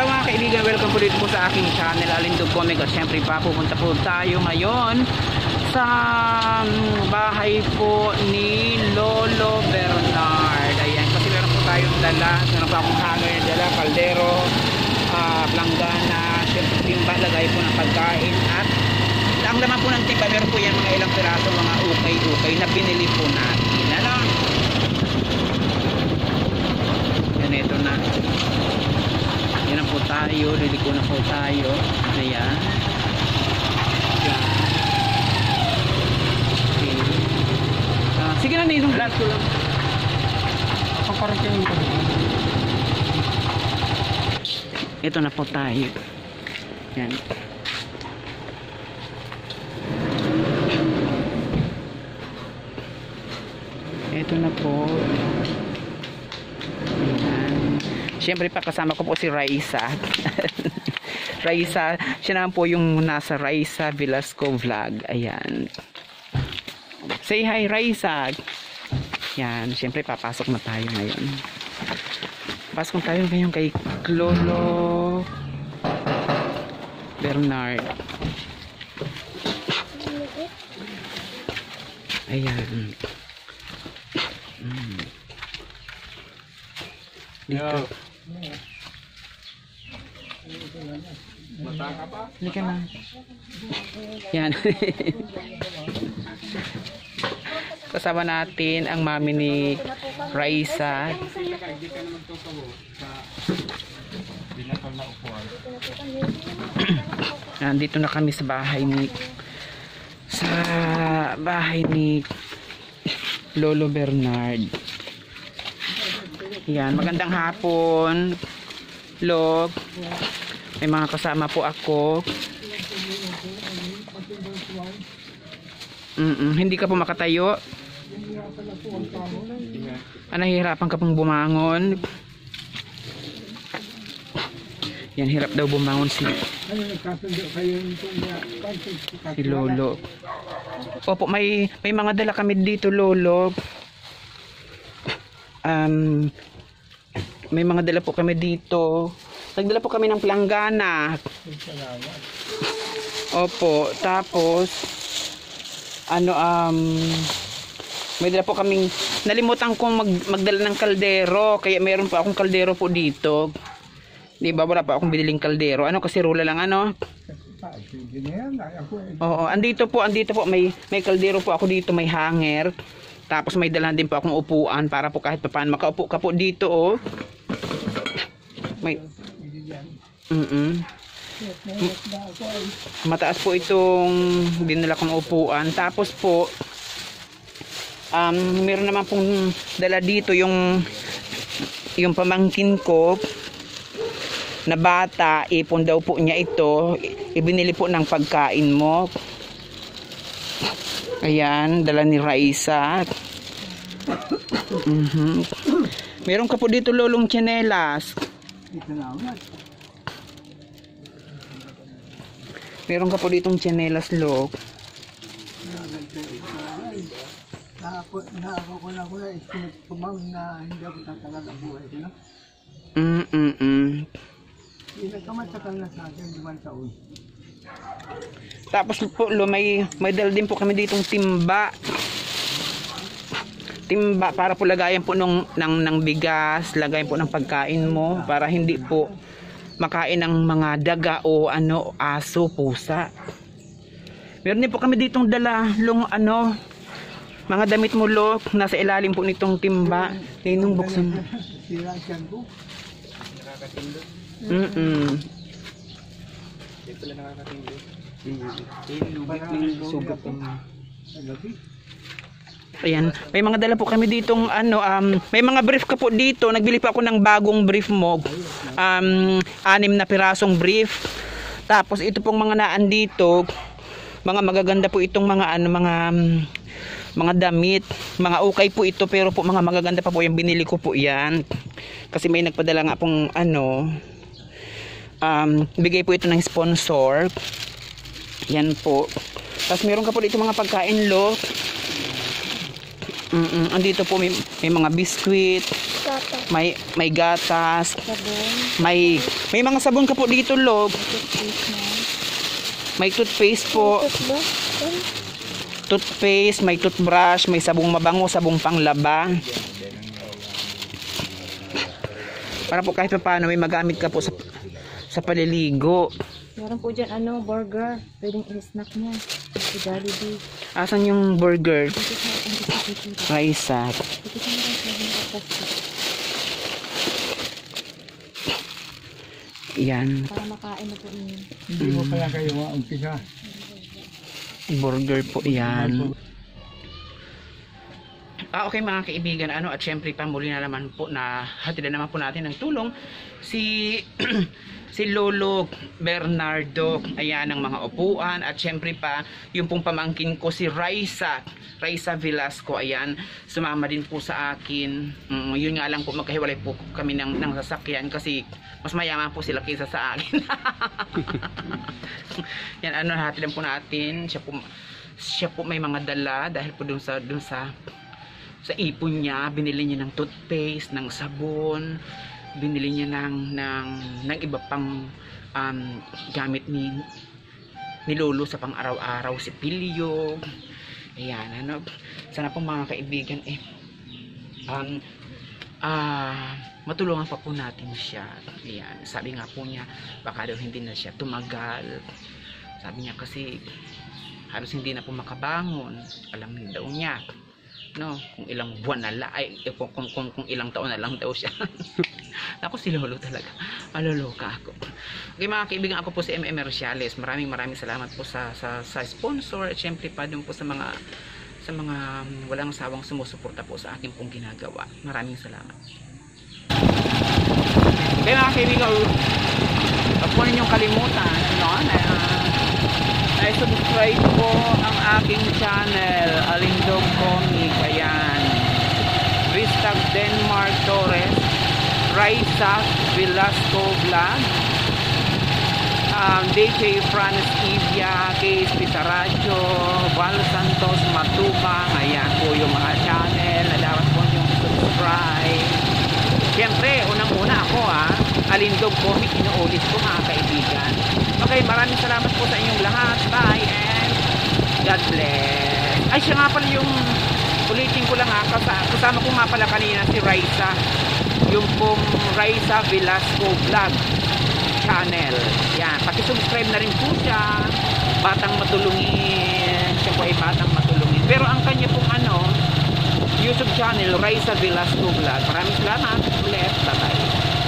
Hello mga kaibigan, welcome po dito po sa aking channel Alindog Comic. At syempre pa pupunta po tayo ngayon sa mm, bahay po ni Lolo Bernard. Ayan, kasi meron po tayong dala. Meron po akong hanger na dala, kaldero uh, planggana, syempre timba lagay po ng pagkain. At ang laman po ng timba, meron po yan mga ilang piraso mga ukay-ukay na binili po natin. Ano? yan ito na na po tayo liliko na po tayo ayan Yan. okay. Ah, sige na ninong vlog ko lang Paparating ko. ito na po tayo yan ito na po. Siyempre pa kasama ko po si Raisa. Raisa, siya naman po yung nasa Raisa Velasco vlog. Ayan. Say hi Raisa. Yan, siyempre papasok na tayo ngayon. Pasok na tayo ngayon kay Lolo Bernard. Ayan. Mm. Dito. Halika na. Yan. Kasama natin ang mami ni Raisa. Nandito na kami sa bahay ni sa bahay ni Lolo Bernard. Yan, magandang hapon. Log. May mga kasama po ako. Mm -mm, hindi ka po makatayo. Ah, nahihirapan ka pong bumangon. Yan, hirap daw bumangon si, si Lolo. Opo, may, may mga dala kami dito, Lolo. Um, may mga dala po kami dito. Nagdala po kami ng planggana. Opo, tapos ano um may dala po kaming nalimutan kong mag, magdala ng kaldero kaya meron pa akong kaldero po dito. 'Di ba? Wala pa akong biniling kaldero. Ano kasi rula lang ano? Oo, andito po, andito po may may kaldero po ako dito, may hanger. Tapos may dalhan din po akong upuan para po kahit papaano makaupo ka po dito oh. May Hindi yan. mm ay. mataas po itong dinala kong upuan. Tapos po, um, meron naman pong dala dito yung yung pamangkin ko na bata, ipon daw po niya ito. Ibinili po ng pagkain mo. Ayan, dala ni Raisa. Mhm. Meron ka po dito lolong tsinelas. Ito na ako. Meron ka po ditong nakapo ko na ko na hindi ako tatagal ang buhay. No? Mm, mm, mm. Hindi nagkamatagal na sa akin, limang taon. Tapos po, lo, may, may dala din po kami ditong timba. Timba para po lagayan po nung, ng, ng bigas, lagayan po ng pagkain mo para hindi po makain ng mga daga o ano, aso, pusa. Meron din po kami ditong dala, long ano, mga damit mo lo, nasa ilalim po nitong timba. Ninong buksan mo. Sira siyan ko. Mm-mm. Sugat Sa gabi. Ayan, may mga dala po kami ditong ano, um, may mga brief ka po dito. Nagbili pa ako ng bagong brief mo. Um, anim na pirasong brief. Tapos ito pong mga naan dito, mga magaganda po itong mga ano, mga um, mga damit, mga ukay po ito pero po mga magaganda pa po yung binili ko po yan. Kasi may nagpadala nga pong ano, um, bigay po ito ng sponsor. Yan po. Tapos meron ka po dito mga pagkain lo. Mm andito po may, may mga biskwit. gatas. may may gatas, Sabon. may may mga sabon ka po dito, log. Toothpaste. May toothpaste po, Toothbrush. Yan. toothpaste, may toothbrush, may sabong mabango, sabong panglaba. Para po kahit pa paano may magamit ka po sa sa paliligo. Meron po dyan, ano, burger. Pwedeng i-snack niya. Si Jollibee. Asan yung burger? Dito sa, ang dito dito. Raisa. Dito sa mga sabi ng plastic. Yan, Para makain na po ninyo. Hindi mo pala kayo umpisa. burger po yan. Ah, okay mga kaibigan, ano, at syempre pa muli na naman po na hatidan naman po natin ng tulong si si Lolo Bernardo, ayan ang mga upuan at syempre pa yung pong pamangkin ko si Raisa, Raisa Velasco, ayan, sumama din po sa akin. Mm, yun nga lang po magkahiwalay po kami ng, ng sasakyan kasi mas mayaman po sila kaysa sa akin. Yan ano hatidan po natin, siya po siya po may mga dala dahil po dun sa dun sa sa ipon niya, binili niya ng toothpaste, ng sabon, binili niya ng ng ng iba pang um, gamit ni ni Lolo sa pang araw-araw si Pilyo. Ayan, ano, sana po mga kaibigan eh um, ah matulungan pa po natin siya. Ayan, sabi nga po niya, baka daw hindi na siya tumagal. Sabi niya kasi halos hindi na po makabangon. Alam daw niya no kung ilang buwan na lang ay eh, kung, kung, kung, kung ilang taon na lang daw siya. Ako si Lolo talaga. Maloloka ako. Okay mga kaibigan ako po si MM Rociales maraming maraming salamat po sa, sa, sa sponsor. At syempre pa dun po sa mga sa mga um, walang sawang sumusuporta po sa akin pong ginagawa. Maraming salamat. Okay mga kaibigan huwag po kalimutan no, na ay subscribe po ang aking channel Alindog Comic ayan Ristag Denmark Torres Raisa Velasco Vlog um, DJ Franz Ivia Case Pizarracho Val Santos Matubang ayan po yung mga channel na dapat po yung subscribe Siyempre, unang-una ako ha, Alindog Comic, inuulit ko mga kaibigan. Okay, maraming salamat po sa inyong lahat. Bye and God bless. Ay, siya nga pala yung, ulitin ko lang ha, kasa- kasama ko nga pala kanina si Raisa. Yung pong Raisa Velasco Vlog channel. Yan, pakisubscribe na rin po siya. Batang matulungin. Siya po ay batang matulungin. Pero ang kanya pong ano, YouTube channel, Raisa Velasco Vlog. Maraming salamat. Ulit. Bye-bye.